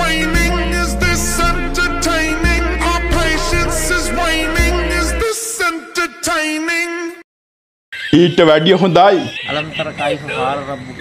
patience is this entertaining? Our patience is waning. Is this entertaining? ఈ ఇట్ట వడ్డీ ఉందా ألم تر كيف فعل ربك